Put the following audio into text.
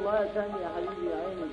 الله يا سامي يا حبيبي يا عيني.